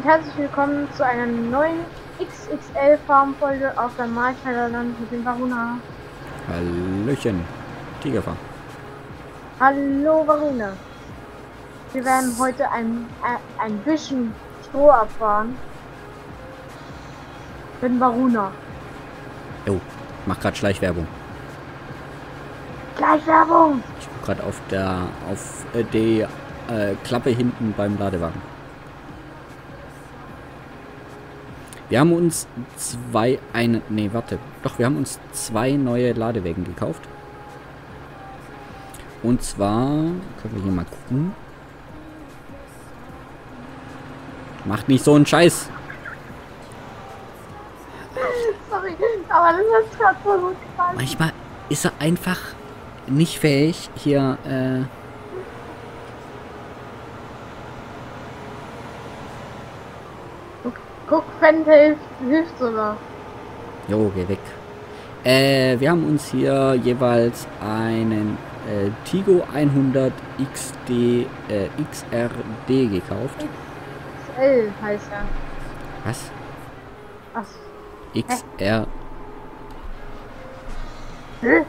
und herzlich willkommen zu einer neuen XXL Farmfolge auf der Marschnellerland mit dem Varuna. Hallöchen. Tigerfarm. Hallo Varuna. Wir werden heute ein, äh, ein bisschen Stroh abfahren. Mit dem Varuna. Jo, mach grad Schleichwerbung. Gleichwerbung! Ich guck grad auf der auf äh, die äh, Klappe hinten beim Ladewagen. Wir haben uns zwei eine nee, warte. Doch, wir haben uns zwei neue Ladewagen gekauft. Und zwar können wir hier mal gucken. Macht nicht so einen Scheiß. Sorry, aber das ist gerade so gut gefallen. Manchmal ist er einfach nicht fähig, hier äh, Guck, Fente hilft, hilft sogar. Jo, geh weg. Äh, wir haben uns hier jeweils einen äh, Tigo 100 XD, äh, XRD gekauft. XL heißt er. Was? Ach, XR. Hä?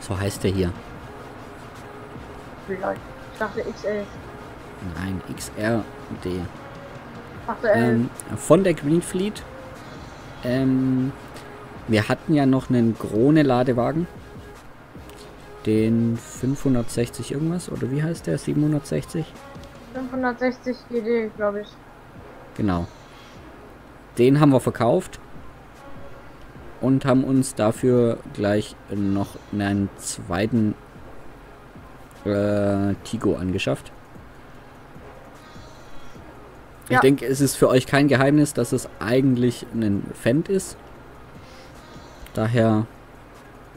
So heißt der hier. Ich dachte XL. Nein, XRD. Ähm, von der Green Fleet. Ähm, wir hatten ja noch einen Krone Ladewagen. Den 560 irgendwas, oder wie heißt der? 760? 560 GD, glaube ich. Genau. Den haben wir verkauft. Und haben uns dafür gleich noch einen zweiten äh, Tigo angeschafft. Ich Ja. denke, es ist für euch kein Geheimnis, dass es eigentlich ein Fendt ist. Daher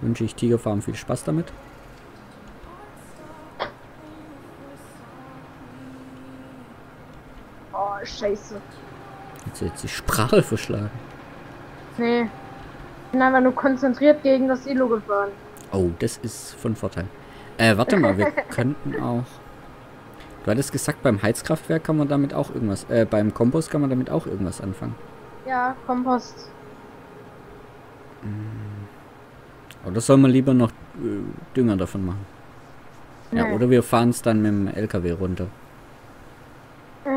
wünsche ich Tigerfarm viel Spaß damit. Oh, scheiße. Jetzt jetzt die Sprache verschlagen. Nee. Ich bin einfach nur konzentriert gegen das Ilo gefahren. Oh, das ist von Vorteil. Äh, warte mal, wir könnten auch. Du hattest gesagt, beim Heizkraftwerk kann man damit auch irgendwas. Äh, beim Kompost kann man damit auch irgendwas anfangen. Ja, Kompost. Oder soll man lieber noch äh, Dünger davon machen? Ja, Nee. oder wir fahren es dann mit dem LKW runter. Äh,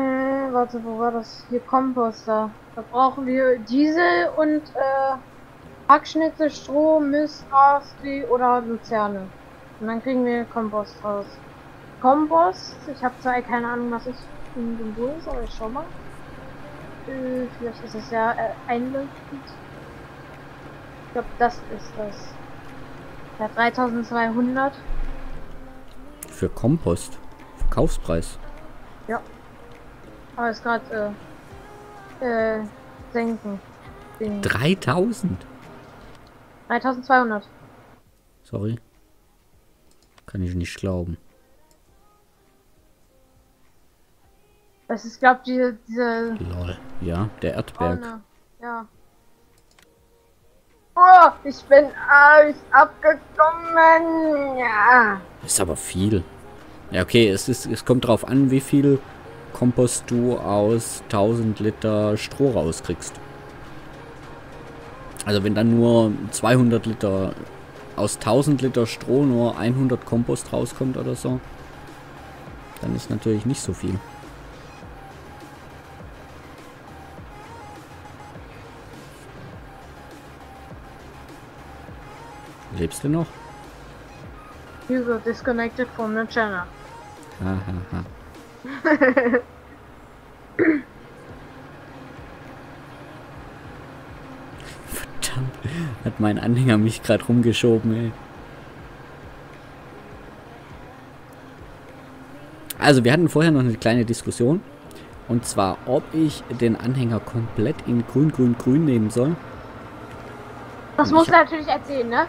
warte, wo war das? Hier Komposter. Da brauchen wir Diesel und äh, Hackschnitte, Stroh, Mist, Raspberry oder Luzerne. Und dann kriegen wir Kompost raus. Kompost, ich habe zwar keine Ahnung, was es für ein Symbol ist, aber ich schau mal. Äh, vielleicht ist es ja äh, einleuchtend. Ich glaube, das ist das. Ja, 3200. Für Kompost. Verkaufspreis. Aber ist gerade äh, äh, senken. Ding. 3000. 3200. Sorry. Kann ich nicht glauben. Das ist, glaube diese, diese Lol. Ja, der Erdberg. Vorne. Ja. Oh, ich bin alles abgekommen. Ja. Ist aber viel. Ja, okay, es, ist, es kommt drauf an, wie viel Kompost du aus 1000 Liter Stroh rauskriegst. Also wenn dann nur 200 Liter aus 1000 Liter Stroh nur 100 Kompost rauskommt oder so, dann ist natürlich nicht so viel. Lebst du noch? User disconnected from the channel. Ha, ha, ha. Verdammt, hat mein Anhänger mich gerade rumgeschoben, ey. Also, wir hatten vorher noch eine kleine Diskussion. Und zwar, ob ich den Anhänger komplett in grün, grün, grün nehmen soll. Das Ich musst du hab- natürlich erzählen, ne?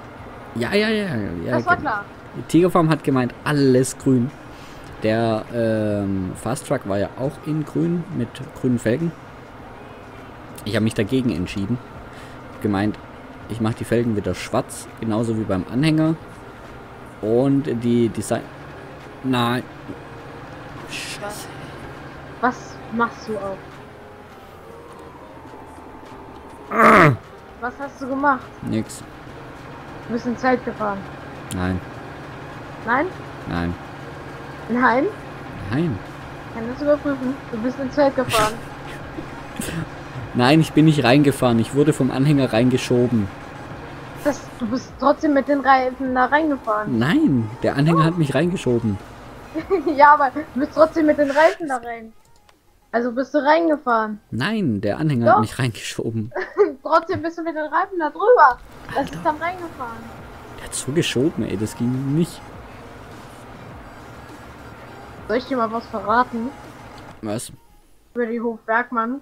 Ja, ja, ja. ja Das war genau. klar. Die Tigerfarm hat gemeint, alles grün. Der ähm, Fast Truck war ja auch in grün mit grünen Felgen. Ich habe mich dagegen entschieden. Gemeint, ich mache die Felgen wieder schwarz, genauso wie beim Anhänger. Und die Design. Nein. Scheiße. Was? Machst du auch. Was hast du gemacht? Nix. Du bist in Zeit gefahren. Nein. Nein? Nein. Nein? Nein. Ich kann das überprüfen. Du bist in Zeit gefahren. Nein, ich bin nicht reingefahren. Ich wurde vom Anhänger reingeschoben. Das, du bist trotzdem mit den Reifen da reingefahren. Nein, der Anhänger hat mich reingeschoben. ja, aber du bist trotzdem mit den Reifen da rein. Also bist du reingefahren. Nein, der Anhänger Doch. hat mich reingeschoben. trotzdem bist du mit den Reifen da drüber. Das ist dann reingefahren. Der hat so geschoben, ey. Das ging nicht. Soll ich dir mal was verraten? Was? Über die Hofbergmann?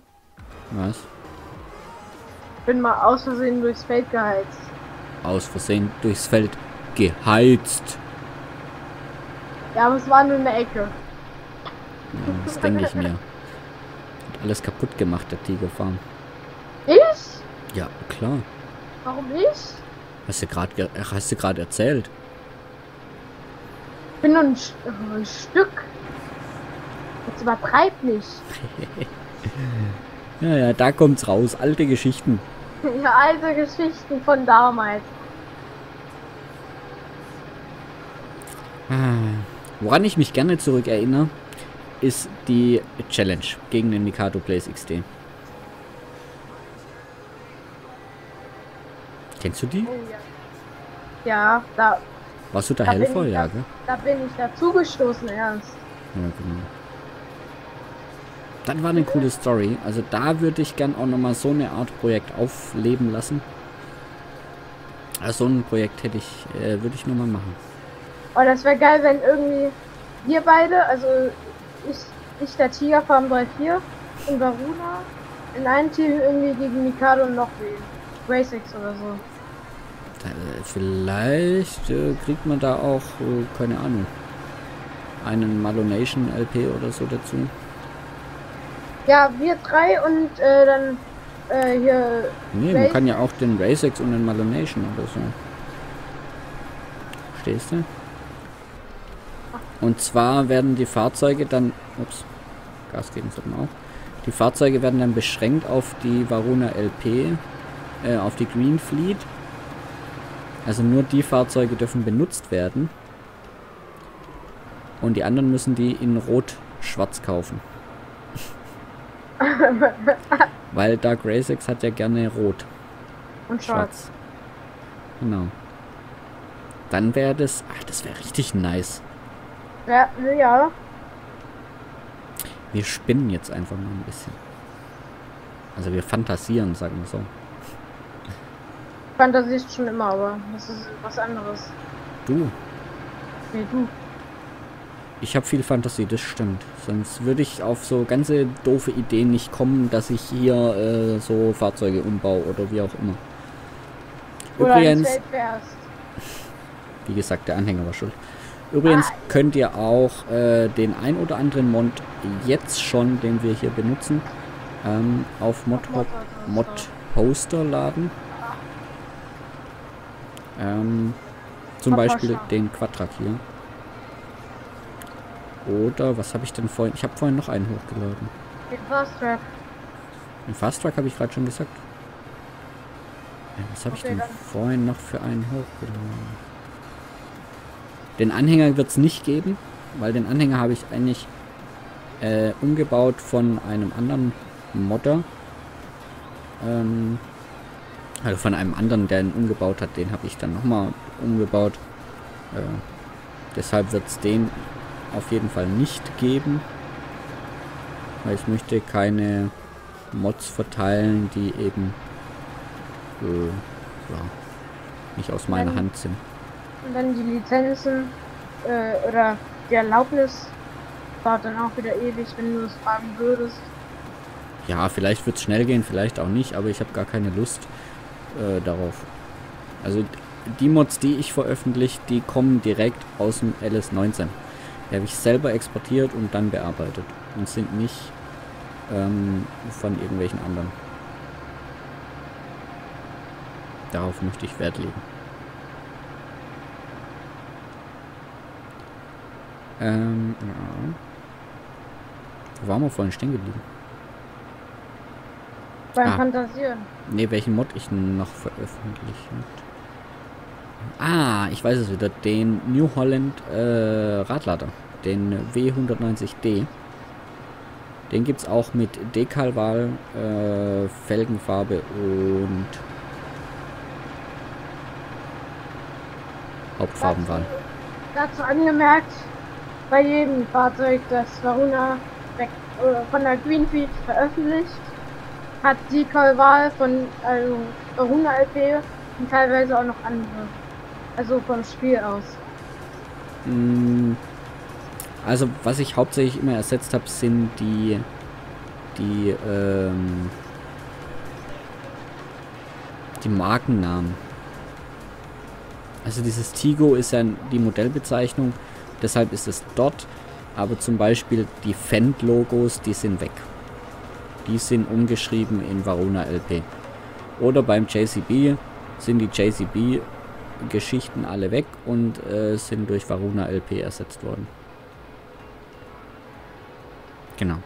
Was? Bin mal aus Versehen durchs Feld geheizt. Aus Versehen durchs Feld geheizt. Ja, aber es war nur eine Ecke. Ja, das denke ich mir. Hat alles kaputt gemacht, der Tigerfarm. Ich? Ja, klar. Warum ich? Hast du gerade hast du gerade erzählt? Ich bin nur ein, äh, ein Stück. Jetzt übertreib nicht. Ja, ja, da kommt's raus. Alte Geschichten. Ja, alte Geschichten von damals. Ah, Woran ich mich gerne zurückerinnere, ist die Challenge gegen den Mikado Blaze XD. Kennst du die? Oh ja. Ja, da, Warst du da Da Helfer? Ja, da. gell? da bin ich dazugestoßen erst. Ja, genau. Das war eine coole Story. Also da würde ich gern auch nochmal so eine Art Projekt aufleben lassen. Also so ein Projekt hätte ich, äh, würde ich nochmal machen. Oh, das wäre geil, wenn irgendwie wir beide, also ich, ich der Tiger Farm 3-4 und Varuna in einem Team irgendwie gegen Mikado und noch wen. Racex oder so. Äh, vielleicht äh, kriegt man da auch, äh, keine Ahnung, einen Malonation LP oder so dazu. Ja, wir drei und äh, dann äh, hier. Nee, man kann ja auch den Racex und den Malonation oder so. Verstehst du? Und zwar werden die Fahrzeuge dann. Ups, Gas geben sollten auch. Die Fahrzeuge werden dann beschränkt auf die Varuna LP, äh, auf die Green Fleet. Also nur die Fahrzeuge dürfen benutzt werden. Und die anderen müssen die in Rot-Schwarz kaufen. Weil Dark Racex hat ja gerne Rot. Und schwarz. Schwarz. Genau. Dann wäre das. Ach, das wäre richtig nice. Ja, ja. Wir spinnen jetzt einfach mal ein bisschen. Also wir fantasieren, sagen wir so. Fantasie ist schon immer, aber das ist was anderes. Du, Nee, du. ich habe viel Fantasie, das stimmt. Sonst würde ich auf so ganze doofe Ideen nicht kommen, dass ich hier äh, so Fahrzeuge umbaue oder wie auch immer. Oder Übrigens, wie gesagt, der Anhänger war schuld. Übrigens Ah. könnt ihr auch äh, den ein oder anderen Mod jetzt schon, den wir hier benutzen, ähm, auf Mod, Mod- Mod Poster laden. Ähm, zum Mod Beispiel Poster. den Quadrak hier. Oder was habe ich denn vorhin? Ich habe vorhin noch einen hochgeladen. Den Fast Track. Den Fast Track habe ich gerade schon gesagt. Was habe ich Okay, denn dann. vorhin noch für einen hochgeladen? Den Anhänger wird es nicht geben, weil den Anhänger habe ich eigentlich äh, umgebaut von einem anderen Modder. Ähm, also von einem anderen, der ihn umgebaut hat, den habe ich dann nochmal umgebaut. Äh, deshalb wird es den auf jeden Fall nicht geben. Weil ich möchte keine Mods verteilen, die eben äh, ja, nicht aus meiner Dann- Hand sind. Und dann die Lizenzen äh, oder die Erlaubnis dauert dann auch wieder ewig, wenn du es fragen würdest. Ja, vielleicht wird es schnell gehen, vielleicht auch nicht, aber ich habe gar keine Lust äh, darauf. Also die Mods, die ich veröffentliche, die kommen direkt aus dem LS19. Die habe ich selber exportiert und dann bearbeitet und sind nicht ähm, von irgendwelchen anderen. Darauf möchte ich Wert legen. Ähm, ja. Wo waren wir vorhin stehen geblieben? Beim Ah. Fantasieren. Ne, welchen Mod ich noch veröffentlicht. Ah, ich weiß es wieder. Den New Holland äh, Radlader. Den W190D. Den gibt es auch mit Dekalwahl, äh, Felgenfarbe und Hauptfarbenwahl. Dazu angemerkt, bei jedem Fahrzeug, das Varuna äh, von der Greenfield veröffentlicht, hat die Wahl von also Varuna LP und teilweise auch noch andere. Also vom Spiel aus. Mm, Also, was ich hauptsächlich immer ersetzt habe, sind die, die, ähm, die Markennamen. Also dieses Tigo ist ja die Modellbezeichnung, deshalb ist es dort. Aber zum Beispiel die Fendt-Logos, die sind weg. Die sind umgeschrieben in Varuna LP. Oder beim JCB sind die JCB-Geschichten alle weg und äh, sind durch Varuna LP ersetzt worden. Genau.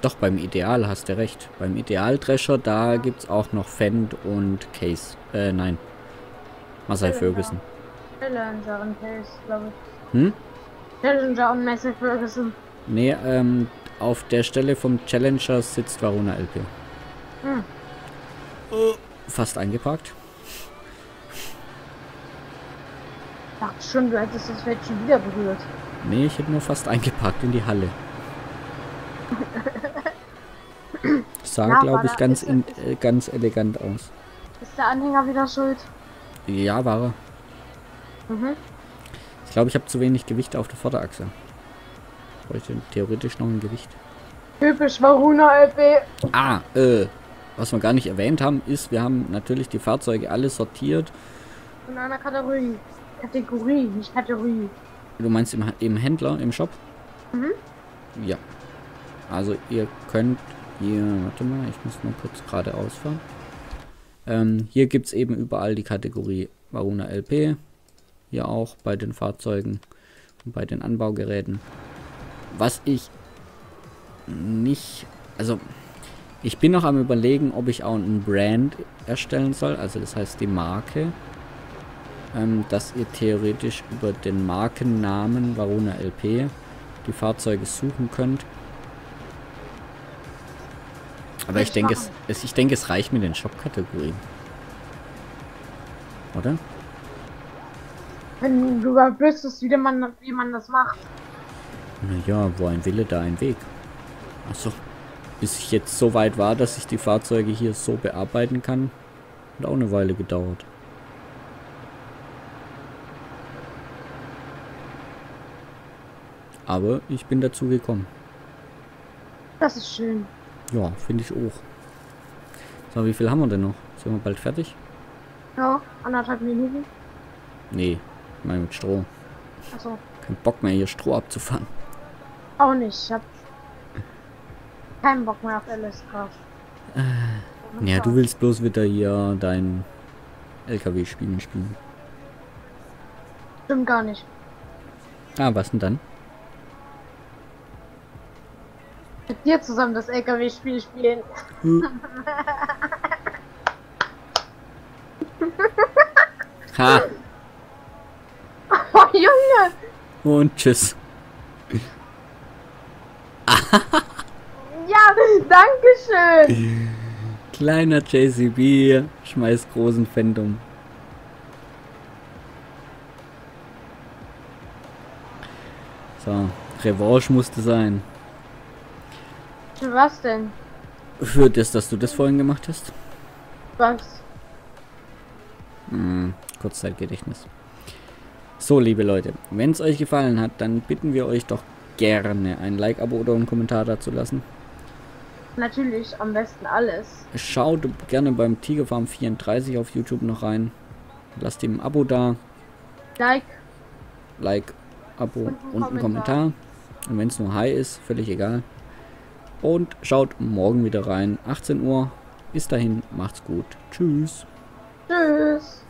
Doch, beim Ideal hast du recht. Beim Ideal-Drescher, da gibt es auch noch Fendt und Case. Äh, nein. Massey Ferguson. Challenger und Case, glaube ich. Hm? Challenger und Massey Ferguson. Nee, ähm, auf der Stelle vom Challenger sitzt Varuna LP. Hm. Fast eingeparkt. Ich dachte schon, du hättest das Feld schon wieder berührt. Nee, ich hätte nur fast eingeparkt in die Halle. Sah, Ja, glaube ich, ganz, in, äh, ganz elegant aus. Ist der Anhänger wieder schuld? Ja, war er. Mhm. Ich glaube, ich habe zu wenig Gewicht auf der Vorderachse. Bräuchte theoretisch noch ein Gewicht. Typisch Varuna LP. Ah, äh, was wir gar nicht erwähnt haben, ist, wir haben natürlich die Fahrzeuge alle sortiert. In einer Kategorie. Kategorie, nicht Kategorie. Du meinst im, im Händler, im Shop? Mhm. Ja. Also ihr könnt hier, warte mal, ich muss nur kurz geradeaus fahren. Ähm, hier gibt es eben überall die Kategorie Varuna LP. Hier auch bei den Fahrzeugen und bei den Anbaugeräten. Was ich nicht, also ich bin noch am überlegen, ob ich auch ein Brand erstellen soll, also das heißt die Marke, ähm, dass ihr theoretisch über den Markennamen Varuna LP die Fahrzeuge suchen könnt. Aber ich denke, es, ich denke, es reicht mit den Shop-Kategorien. Oder? Wenn du wüsstest, wie man, wie man das macht. Naja, wo ein Wille, da ein Weg. Achso. Bis ich jetzt so weit war, dass ich die Fahrzeuge hier so bearbeiten kann, hat auch eine Weile gedauert. Aber ich bin dazu gekommen. Das ist schön. Ja, finde ich auch. So, wie viel haben wir denn noch? Sind wir bald fertig? Ja, anderthalb Minuten. Nee, ich meine mit Stroh. Also Kein Bock mehr hier Stroh abzufahren. Auch nicht. Ich hab keinen Bock mehr auf LSK. Ja, du willst bloß wieder hier dein LKW-Spielen spielen. Stimmt gar nicht. Ah, was denn dann? Mit dir zusammen das LKW-Spiel spielen. Ha! Oh, Junge! Und tschüss. Ja, danke schön! Kleiner JCB schmeißt großen Phantom. So, Revanche musste sein. Für was denn? Für das, dass du das vorhin gemacht hast? Was? Hm, Kurzzeitgedächtnis. So, liebe Leute, wenn es euch gefallen hat, dann bitten wir euch doch gerne ein Like, Abo oder einen Kommentar dazu lassen. Natürlich am besten alles. Schaut gerne beim Tigerfarm 34 auf YouTube noch rein. Lasst ihm ein Abo da, Like, Like, Abo Und und, einen Kommentar. Und wenn es nur Hi ist, völlig egal. Und schaut morgen wieder rein, 18 Uhr. Bis dahin, macht's gut. Tschüss. tschüss.